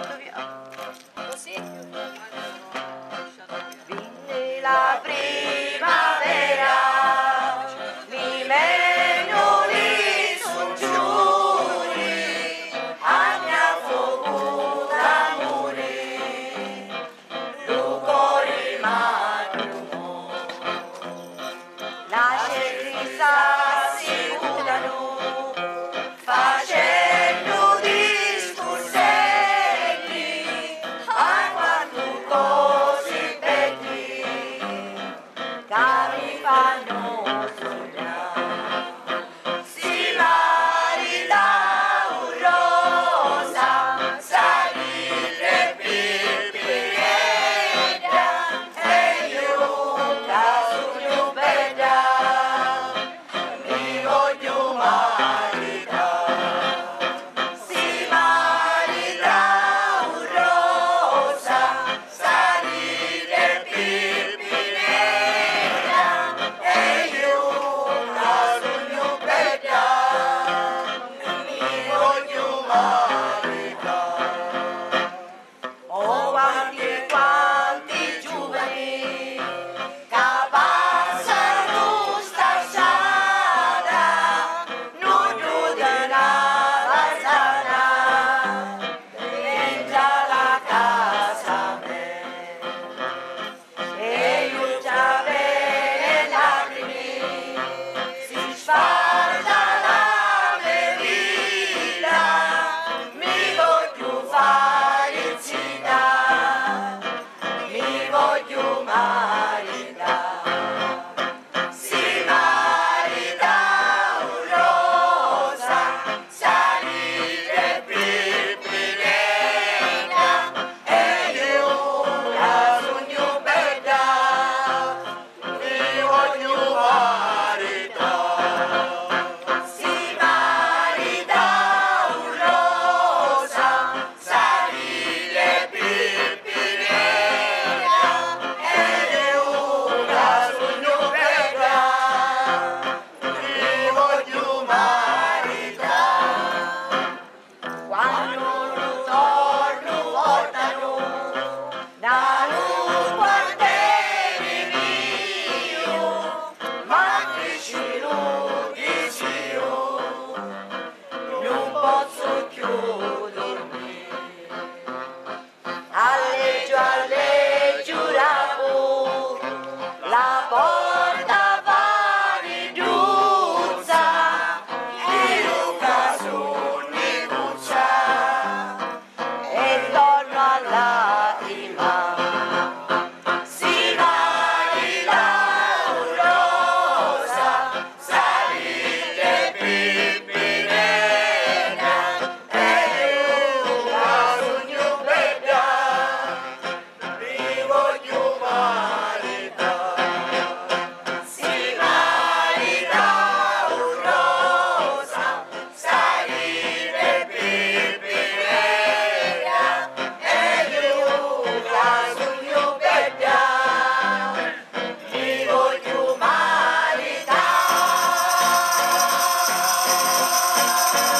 portato. Così io la primavera. Stop all. Bye.